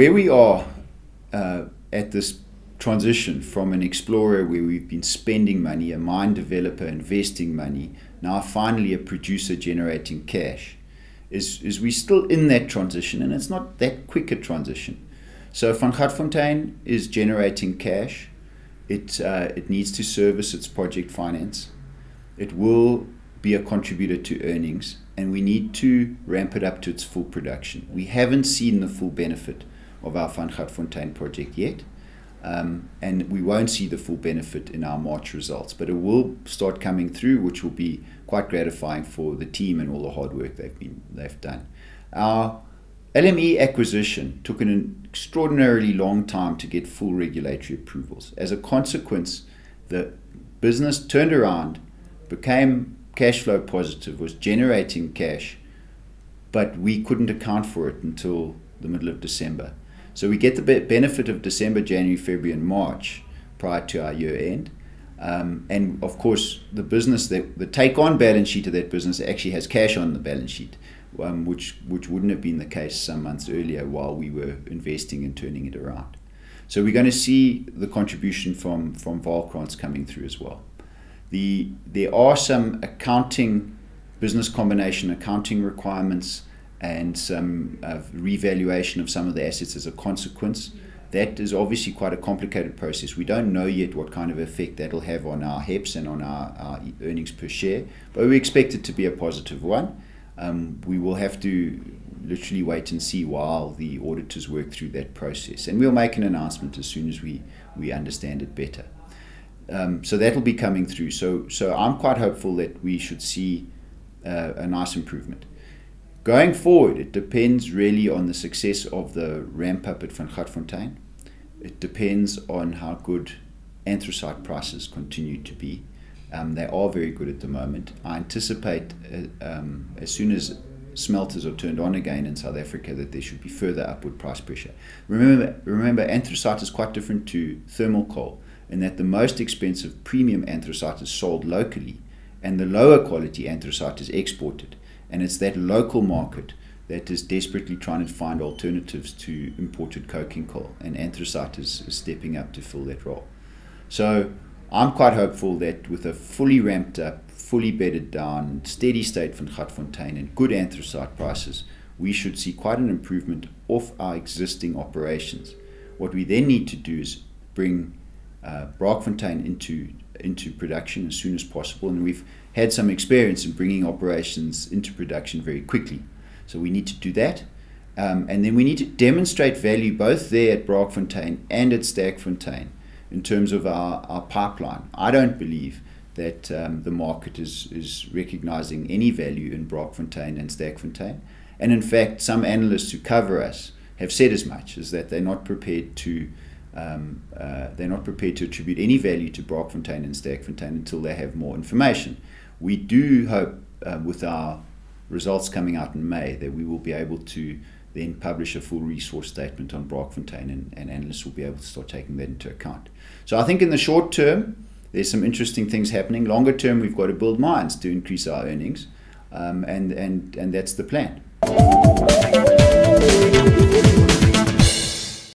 where we are uh, at this transition from an explorer where we've been spending money, a mine developer investing money, now finally a producer generating cash, is, is we still in that transition and it's not that quick a transition. So Vanggatfontein is generating cash. It, uh, it needs to service its project finance. It will be a contributor to earnings and we need to ramp it up to its full production. We haven't seen the full benefit of our Vanggatfontein project yet. Um, and we won't see the full benefit in our March results, but it will start coming through, which will be quite gratifying for the team and all the hard work they've been they've done. Our LME acquisition took an extraordinarily long time to get full regulatory approvals. As a consequence, the business turned around, became cash flow positive, was generating cash, but we couldn't account for it until the middle of December. So we get the benefit of December, January, February, and March prior to our year end. Um, and of course, the business that the take on balance sheet of that business actually has cash on the balance sheet, um, which which wouldn't have been the case some months earlier while we were investing and turning it around. So we're going to see the contribution from from Vaalkrans coming through as well. The there are some accounting business combination accounting requirements and some uh, revaluation of some of the assets as a consequence. That is obviously quite a complicated process. We don't know yet what kind of effect that'll have on our HEPS and on our, our earnings per share, but we expect it to be a positive one. Um, we will have to literally wait and see while the auditors work through that process. And we'll make an announcement as soon as we, we understand it better. Um, so that'll be coming through. So, so I'm quite hopeful that we should see uh, a nice improvement. Going forward, it depends really on the success of the ramp up at Vanggatfontein. It depends on how good anthracite prices continue to be. Um, they are very good at the moment. I anticipate uh, um, as soon as smelters are turned on again in South Africa that there should be further upward price pressure. Remember, remember anthracite is quite different to thermal coal in that the most expensive premium anthracite is sold locally and the lower quality anthracite is exported. And it's that local market that is desperately trying to find alternatives to imported coking coal, and anthracite is, is stepping up to fill that role. So I'm quite hopeful that with a fully ramped up, fully bedded down, steady state from Gautfontein and good anthracite prices, we should see quite an improvement off our existing operations. What we then need to do is bring uh, into into production as soon as possible, and we've had some experience in bringing operations into production very quickly. So we need to do that. Um, and then we need to demonstrate value both there at Braakfontein and at Sterkfontein in terms of our, our pipeline. I don't believe that um, the market is, is recognizing any value in Braakfontein and Sterkfontein. And in fact, some analysts who cover us have said as much, is that they're not prepared to um, uh, they're not prepared to attribute any value to Braakfontein and Sterkfontein until they have more information. We do hope uh, with our results coming out in May that we will be able to then publish a full resource statement on Braakfontein and, and analysts will be able to start taking that into account. So I think in the short term, there's some interesting things happening. Longer term, we've got to build mines to increase our earnings, um, and, and, and that's the plan.